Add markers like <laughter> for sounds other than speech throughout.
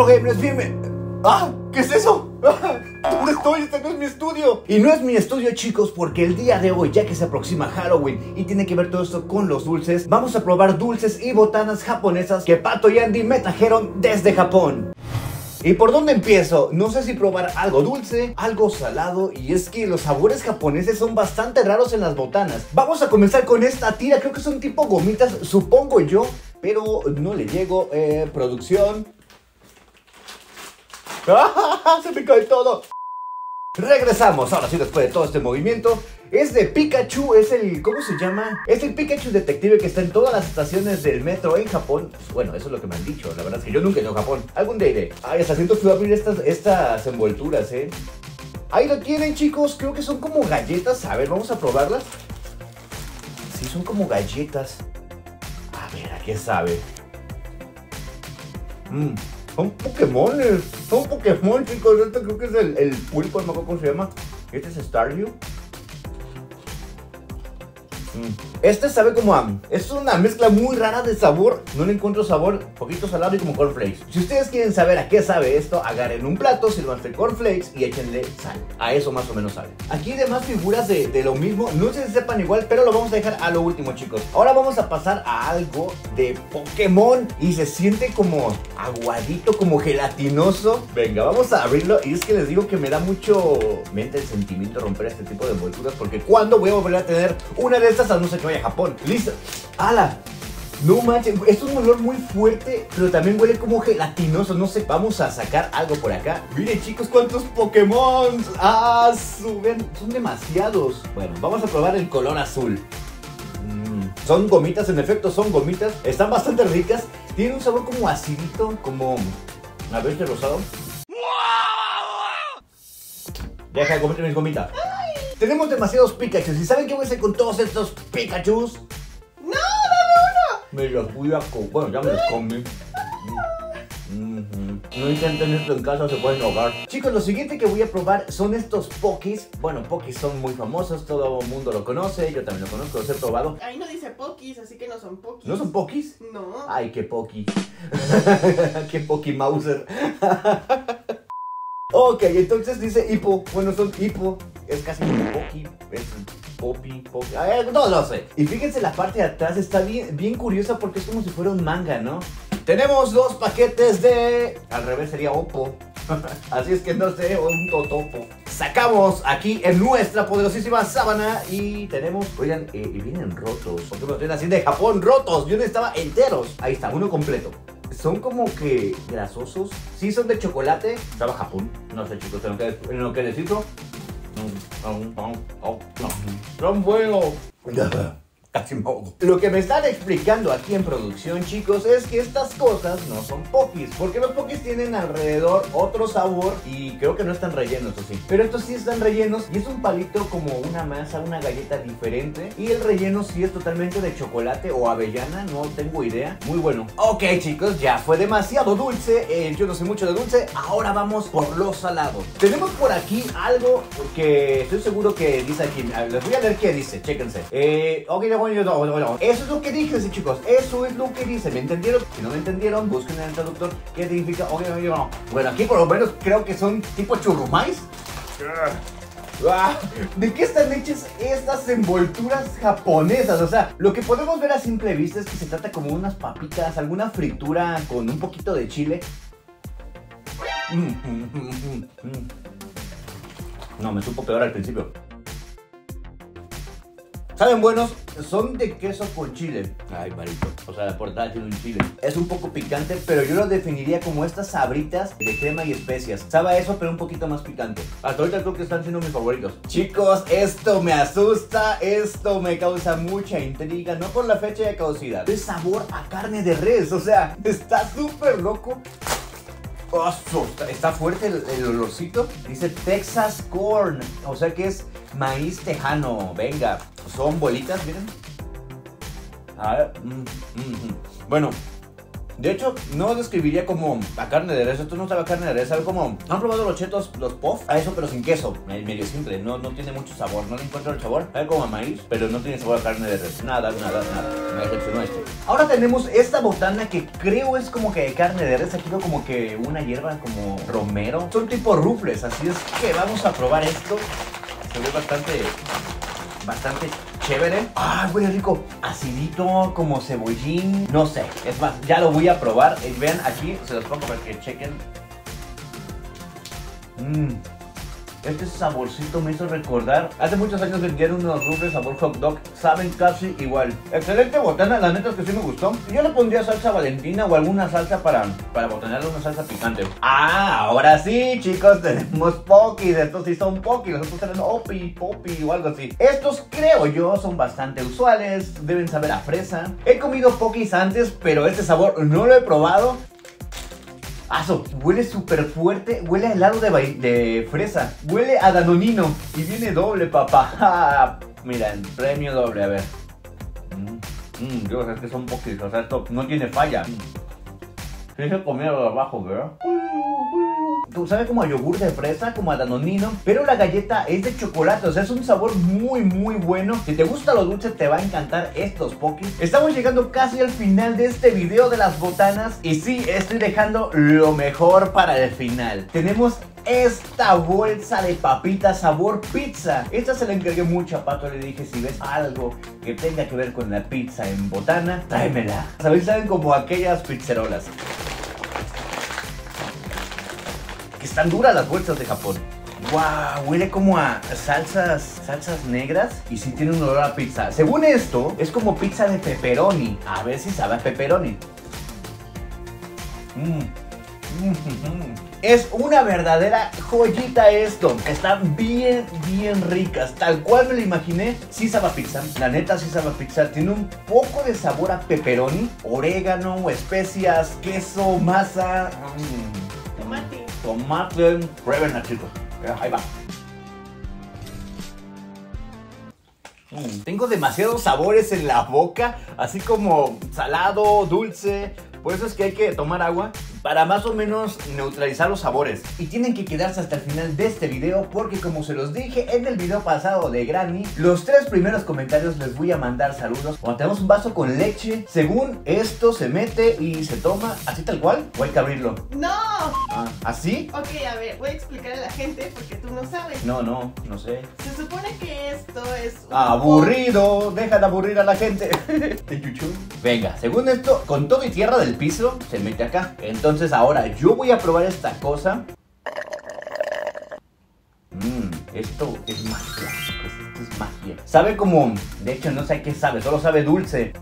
Retro Gamers, bienvenidos. ¡Ah! ¿Qué es eso? <laughs> ¿Dónde estoy? Este no es mi estudio. Y no es mi estudio, chicos, porque el día de hoy, ya que se aproxima Halloween y tiene que ver todo esto con los dulces, vamos a probar dulces y botanas japonesas que Pato y Andy me trajeron desde Japón. ¿Y por dónde empiezo? No sé si probar algo dulce, algo salado, y es que los sabores japoneses son bastante raros en las botanas. Vamos a comenzar con esta tira, creo que son tipo gomitas, supongo yo, pero no le llego. Eh, producción. ¡Ah! Se me cae todo. Regresamos, ahora sí, después de todo este movimiento. Es de Pikachu, es el. ¿Cómo se llama? Es el Pikachu detective que está en todas las estaciones del metro en Japón. Pues bueno, eso es lo que me han dicho. La verdad es que yo nunca he ido a Japón. Algún día iré. Ay, hasta siento fui a abrir estas, estas envolturas, ¿eh? Ahí lo tienen, chicos. Creo que son como galletas. A ver, vamos a probarlas. Sí, son como galletas. A ver, ¿a qué sabe? Mmm. Son Pokémon, son Pokémon, chicos. Este creo que es el, el pulpo, no me acuerdo cómo se llama. Este es Staryu. Este sabe como a... Es una mezcla muy rara de sabor. No le encuentro sabor, poquito salado y como cornflakes. Si ustedes quieren saber a qué sabe esto, agarren un plato, sirvanse cornflakes y échenle sal. A eso más o menos sabe. Aquí hay demás figuras de, lo mismo. No sé si sepan igual, pero lo vamos a dejar a lo último, chicos. Ahora vamos a pasar a algo de Pokémon. Y se siente como aguadito, como gelatinoso. Venga, vamos a abrirlo. Y es que les digo que me da mucho mente el sentimiento romper este tipo de envolturas. Porque cuando voy a volver a tener una de estas, no ser que vaya a Japón. Listo. ¡Hala! No manches, esto es un olor muy fuerte, pero también huele como gelatinoso, no sé, vamos a sacar algo por acá. Miren chicos, cuántos Pokémon. Ah, suben, son demasiados. Bueno, vamos a probar el color azul. Mm, son gomitas, en efecto, son gomitas. Están bastante ricas. Tienen un sabor como acidito, como... A ver, rosado. Deja de comer mis gomitas. Tenemos demasiados Pikachu. ¿Y saben qué voy a hacer con todos estos Pikachus? ¡No, dame Me los voy a comer. Bueno, ya me los comí. No intenten esto en casa, se pueden ahogar. Chicos, lo siguiente que voy a probar son estos Pokis. Bueno, Pokis son muy famosos, todo el mundo lo conoce, yo también lo conozco, los he probado. Ahí no dice Pokis, así que no son Pokis. ¿No son Pokis? No. Ay, qué Poki. <laughs> qué Poki Mauser. <laughs> ok, entonces dice Hippo. Bueno, son Hippo. Es casi como Poki. Es Poppy, Poppy. Ay, no lo sé. Y fíjense la parte de atrás, está bien, bien curiosa porque es como si fuera un manga, ¿no? Tenemos dos paquetes de... Al revés sería Oppo. <laughs> Así es que no sé, un totopo. Sacamos aquí en nuestra poderosísima sábana y tenemos... Oigan, eh, vienen rotos. Porque me estoy haciendo de Japón rotos. Yo no estaba enteros. Ahí está, uno completo. Son como que grasosos. Sí, son de chocolate. Estaba Japón. No sé, chicos, en lo que, en lo que necesito. Son buenos. Casi modo. Lo que me están explicando aquí en producción, chicos, es que estas cosas no son pokis. Porque los pokis tienen alrededor otro sabor y creo que no están rellenos, o. Pero estos sí están rellenos y es un palito como una masa, una galleta diferente. Y el relleno sí es totalmente de chocolate o avellana, no tengo idea. Muy bueno. Ok, chicos, ya fue demasiado dulce. Eh, yo no sé mucho de dulce. Ahora vamos por lo salado. Tenemos por aquí algo que estoy seguro que dice aquí. Les voy a leer qué dice, chéquense. Eh, ok, eso es lo que dice, chicos. Eso es lo que dice. ¿Me entendieron? Si no me entendieron, busquen en el traductor qué significa. Bueno, aquí por lo menos creo que son tipo churrumais. ¿De qué están hechas estas envolturas japonesas? O sea, lo que podemos ver a simple vista es que se trata como unas papitas, alguna fritura con un poquito de chile. No, me supo peor al principio. ¿Saben buenos? Son de queso con chile. Ay, marito. O sea, la portada tiene un chile. Es un poco picante, pero yo lo definiría como estas sabritas de crema y especias. Sabe eso, pero un poquito más picante. Hasta ahorita creo que están siendo mis favoritos. Chicos, esto me asusta. Esto me causa mucha intriga. No por la fecha de caducidad. Es sabor a carne de res. O sea, está súper loco. Oh, está fuerte el, el, olorcito. Dice Texas Corn. O sea que es maíz tejano. Venga, son bolitas, miren. A ver. Mm, mm, mm. Bueno, De hecho, no describiría como a carne de res. Esto no sabe carne de res. Sabe como. ¿Han probado los chetos, los puff? A eso, pero sin queso. Es medio simple. No, no tiene mucho sabor. No le encuentro el sabor. Sabe como a maíz, pero no tiene sabor a carne de res. Nada, nada, nada. Me decepcionó esto. Ahora tenemos esta botana que creo es como que de carne de res. Aquí veo como que una hierba como romero. Son tipo rufles. Así es que vamos a probar esto. Se ve bastante. Bastante chévere. Ah, huele rico. Acidito, como cebollín. No sé. Es más, ya lo voy a probar. Y vean aquí, se los pongo para que chequen. Mmm. Este saborcito me hizo recordar. Hace muchos años vendieron unos rufles sabor hot dog. Saben casi igual. Excelente botana, la neta es que sí me gustó. Yo le pondría salsa valentina o alguna salsa para, para botanearle una salsa picante. Ah, ahora sí, chicos, <laughs> tenemos pokis. Estos sí son pokis. Los otros eran opi, popi o algo así. Estos creo yo son bastante usuales. Deben saber a fresa. He comido pokis antes, pero este sabor no lo he probado. Aso, huele súper fuerte, huele a helado de, de, fresa, huele a danonino y viene doble, papá. <laughs> Miren, premio doble, a ver. Mmm, mmm, Dios, es que son poquitos, o sea, esto no tiene falla. Sí se comieron abajo, ¿verdad? Tú sabes como a yogur de fresa, como a danonino, pero la galleta es de chocolate, o sea, es un sabor muy, muy bueno. Si te gusta lo dulce, te va a encantar estos pokis. Estamos llegando casi al final de este video de las botanas y sí, estoy dejando lo mejor para el final. Tenemos esta bolsa de papitas sabor pizza. Esta se la encargué mucho a Pato. Le dije, si ves algo que tenga que ver con la pizza en botana, tráemela. ¿Sabéis? Saben como aquellas pizzerolas. Están duras las bolsas de Japón. Wow, huele como a salsas, salsas negras y sí tiene un olor a pizza. Según esto, es como pizza de pepperoni. A ver si sabe a pepperoni. Mmm. <laughs> Es una verdadera joyita esto. Están bien, bien ricas. Tal cual me lo imaginé. Sí sabe a pizza. La neta sí sabe a pizza. Tiene un poco de sabor a pepperoni. Orégano, especias, queso, masa. Mm. Tomate. Tomate. Pruébenla chicos. Ahí va. Mm. Tengo demasiados sabores en la boca. Así como salado, dulce. Por eso es que hay que tomar agua para más o menos neutralizar los sabores. Y tienen que quedarse hasta el final de este video porque como se los dije en el video pasado de Granny, los tres primeros comentarios les voy a mandar saludos. Cuando tenemos un vaso con leche, según esto se mete y se toma así tal cual o hay que abrirlo. ¡No! Ah, ¿Así? Ok, a ver, voy a explicar a la gente porque tú no sabes. No, no, no sé. Se supone que esto es... Aburrido, deja de aburrir a la gente. <laughs> Venga, según esto, con todo y tierra del piso, se mete acá. Entonces entonces ahora yo voy a probar esta cosa. Mmm, esto es magia, esto es magia. Sabe como, de hecho no sé qué sabe, solo sabe dulce.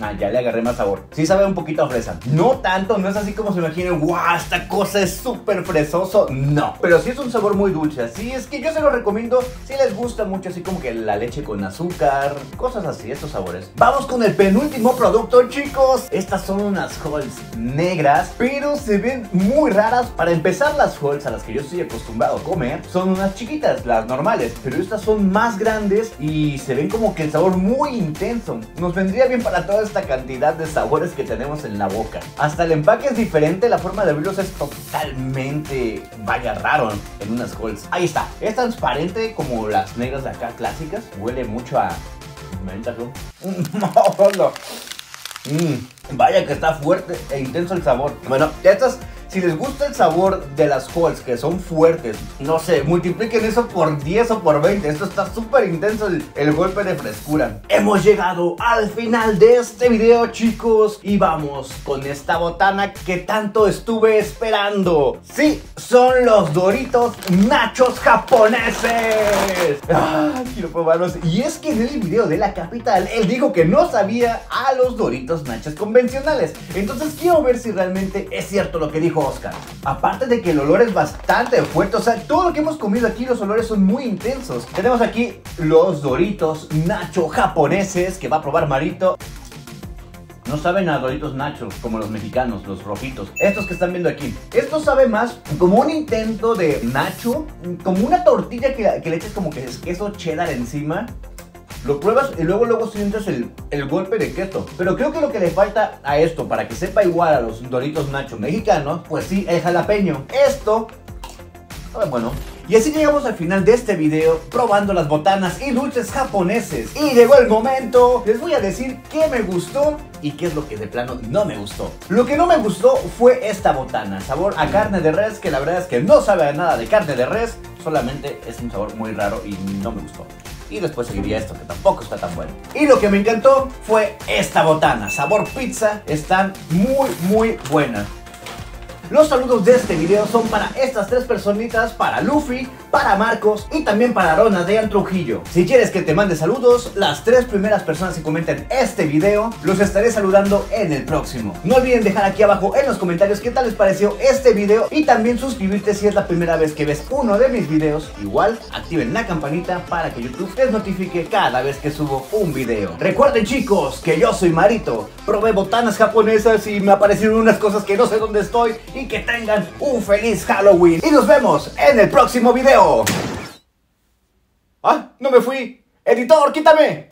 Ah, ya le agarré más sabor. Sí sabe un poquito a fresa. No tanto, no es así como se imaginen, ¡guau! Esta cosa es súper fresoso. No. Pero sí es un sabor muy dulce. Así es que yo se lo recomiendo si les gusta mucho, así como que la leche con azúcar, cosas así, estos sabores. Vamos con el penúltimo producto, chicos. Estas son unas Halls negras, pero se ven muy raras. Para empezar, las Halls a las que yo estoy acostumbrado a comer son unas chiquitas, las normales. Pero estas son más grandes y se ven como que el sabor muy intenso. Nos vendría bien para todas esta cantidad de sabores que tenemos en la boca. Hasta el empaque es diferente, la forma de abrirlos es totalmente, vaya, raro en unas Halls. Ahí está, es transparente como las negras de acá clásicas. Huele mucho a... <laughs> Mm, vaya que está fuerte e intenso el sabor. Bueno, estas si les gusta el sabor de las Halls, que son fuertes, no sé, multipliquen eso por 10 o por 20. Esto está súper intenso el, el, golpe de frescura. Hemos llegado al final de este video, chicos. Y vamos con esta botana que tanto estuve esperando. Sí, son los Doritos Nachos japoneses. Ah, quiero probarlos. Y es que en el video de la capital, él dijo que no sabía a los Doritos Nachos convencionales. Entonces quiero ver si realmente es cierto lo que dijo Oscar. Aparte de que el olor es bastante fuerte, o sea, todo lo que hemos comido aquí, los olores son muy intensos. Tenemos aquí los Doritos Nacho japoneses que va a probar Marito. No saben a Doritos Nachos como los mexicanos, los rojitos. Estos que están viendo aquí. Esto sabe más como un intento de Nacho, como una tortilla que, que le eches como que es queso cheddar encima. Lo pruebas y luego luego sientes el, el golpe de queso. Pero creo que lo que le falta a esto para que sepa igual a los Doritos Nacho mexicanos, pues sí, el jalapeño. Esto Ah, bueno, y así llegamos al final de este video probando las botanas y dulces japoneses. Y llegó el momento, les voy a decir qué me gustó y qué es lo que de plano no me gustó. Lo que no me gustó fue esta botana, sabor a carne de res, que la verdad es que no sabe a nada de carne de res, solamente es un sabor muy raro y no me gustó. Y después seguiría esto, que tampoco está tan bueno. Y lo que me encantó fue esta botana, sabor pizza, están muy, muy buenas. Los saludos de este video son para estas tres personitas, para Luffy, para Marcos y también para Rona de Trujillo. Si quieres que te mande saludos, las tres primeras personas que comenten este video, los estaré saludando en el próximo. No olviden dejar aquí abajo en los comentarios qué tal les pareció este video y también suscribirte si es la primera vez que ves uno de mis videos. Igual, activen la campanita para que YouTube les notifique cada vez que subo un video. Recuerden chicos que yo soy Marito, probé botanas japonesas y me aparecieron unas cosas que no sé dónde estoy y que tengan un feliz Halloween. Y nos vemos en el próximo video. ¡Ah! ¡No me fui! ¡Editor, quítame!